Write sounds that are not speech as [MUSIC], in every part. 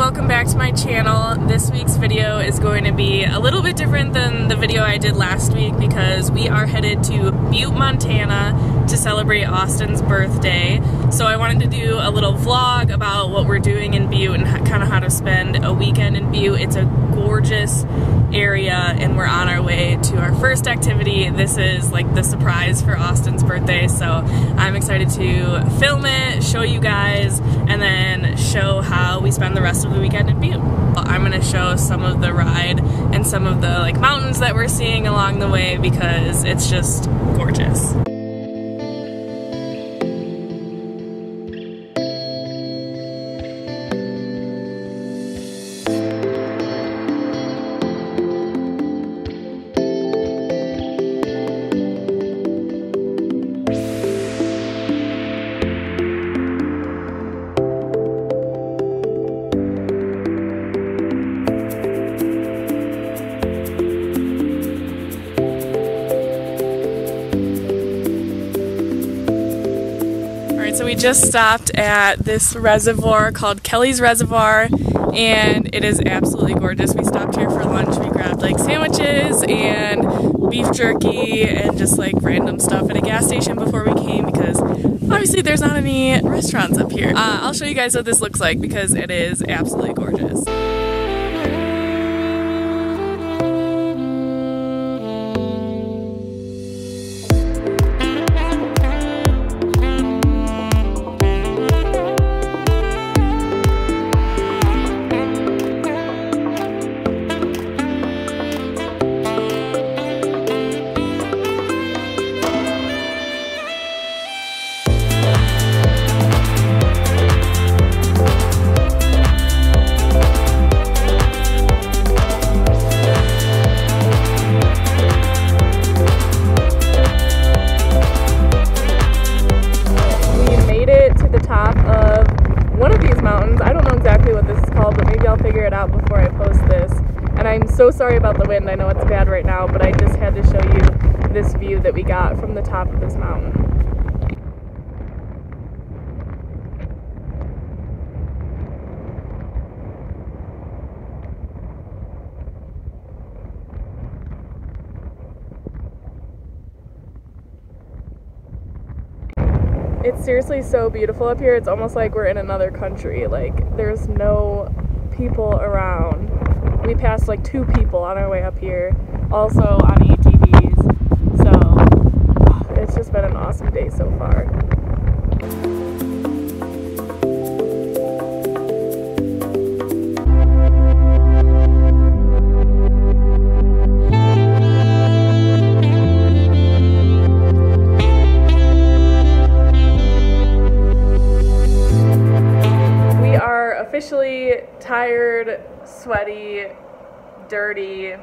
welcome back to my channel. This week's video is going to be a little bit different than the video I did last week because we are headed to Butte, Montana to celebrate Austin's birthday. So I wanted to do a little vlog about what we're doing in Butte and kind of how to spend a weekend in Butte. It's a gorgeous area and we're on our way to our first activity. This is like the surprise for Austin's birthday so I'm excited to film it, show you guys, and then show how we spend the rest of the weekend in Butte. I'm gonna show some of the ride and some of the like mountains that we're seeing along the way because it's just gorgeous. So we just stopped at this reservoir called Kelly's Reservoir, and it is absolutely gorgeous. We stopped here for lunch. We grabbed like sandwiches and beef jerky and just like random stuff at a gas station before we came because obviously there's not any restaurants up here. Uh, I'll show you guys what this looks like because it is absolutely gorgeous. Out before I post this. And I'm so sorry about the wind. I know it's bad right now, but I just had to show you this view that we got from the top of this mountain. It's seriously so beautiful up here. It's almost like we're in another country. Like there's no people around. We passed like two people on our way up here, also on ATVs. So [SIGHS] it's just been an awesome day so far. Tired, sweaty, dirty,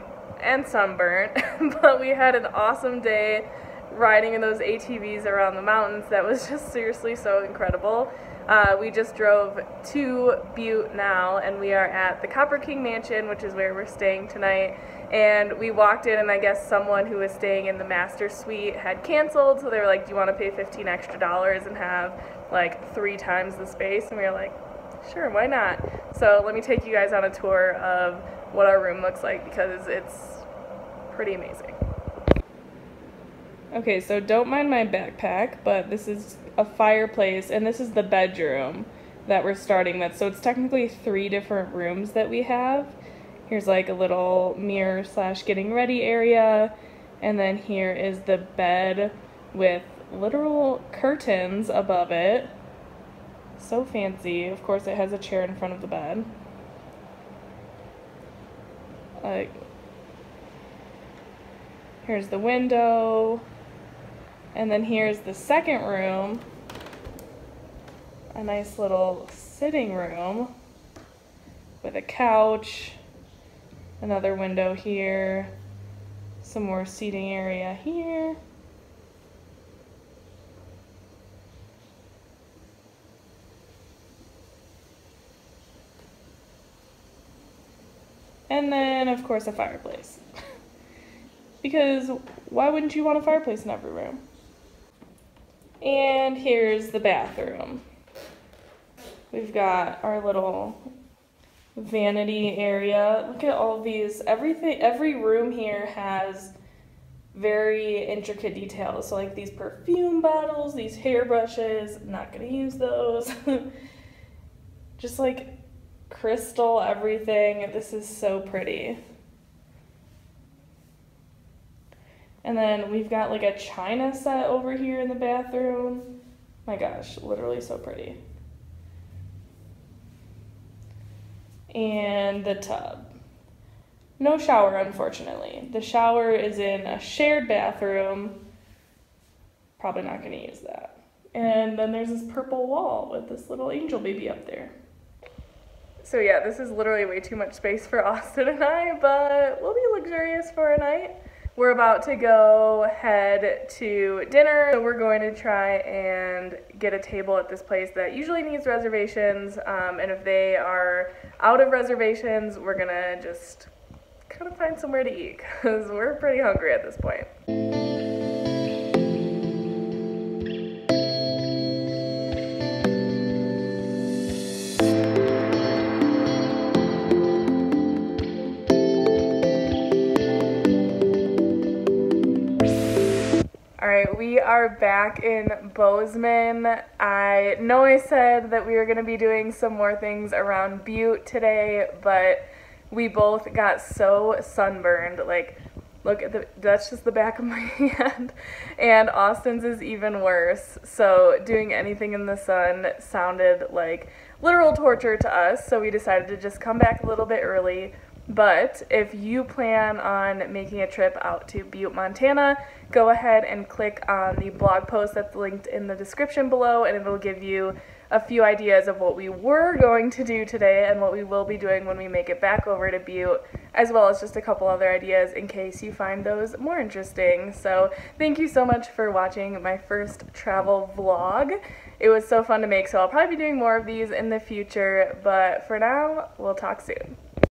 and sunburnt, [LAUGHS] but we had an awesome day riding in those ATVs around the mountains. That was just seriously so incredible. Uh, we just drove to Butte now, and we are at the Copper King Mansion, which is where we're staying tonight. And we walked in, and I guess someone who was staying in the master suite had canceled, so they were like, "Do you want to pay 15 extra dollars and have like three times the space?" And we were like, Sure, why not? So let me take you guys on a tour of what our room looks like because it's pretty amazing. Okay, so don't mind my backpack, but this is a fireplace and this is the bedroom that we're starting with. So it's technically three different rooms that we have. Here's like a little mirror slash getting ready area. And then here is the bed with literal curtains above it. So fancy. Of course, it has a chair in front of the bed. Like, here's the window. And then here's the second room. A nice little sitting room with a couch, another window here, some more seating area here. And then, of course, a fireplace. [LAUGHS] because why wouldn't you want a fireplace in every room? And here's the bathroom. We've got our little vanity area. Look at all these. Everything, every room here has very intricate details. So like these perfume bottles, these hairbrushes, not gonna use those. [LAUGHS] Just like crystal everything. This is so pretty. And then we've got like a china set over here in the bathroom. My gosh, literally so pretty. And the tub. No shower, unfortunately. The shower is in a shared bathroom. Probably not going to use that. And then there's this purple wall with this little angel baby up there. So yeah, this is literally way too much space for [LAUGHS] Austin and I, but we'll be luxurious for a night. We're about to go head to dinner, so we're going to try and get a table at this place that usually needs reservations, um, and if they are out of reservations, we're gonna just kind of find somewhere to eat, [LAUGHS] because we're pretty hungry at this point. We are back in Bozeman. I know I said that we were going to be doing some more things around Butte today, but we both got so sunburned. Like, look at the, that's just the back of my [LAUGHS] hand. And Austin's is even worse. So, doing anything in the sun sounded like literal torture to us. So, we decided to just come back a little bit early but if you plan on making a trip out to Butte, Montana, go ahead and click on the blog post that's linked in the description below, and it'll give you a few ideas of what we were going to do today and what we will be doing when we make it back over to Butte, as well as just a couple other ideas in case you find those more interesting. So thank you so much for watching my first travel vlog. It was so fun to make, so I'll probably be doing more of these in the future, but for now, we'll talk soon.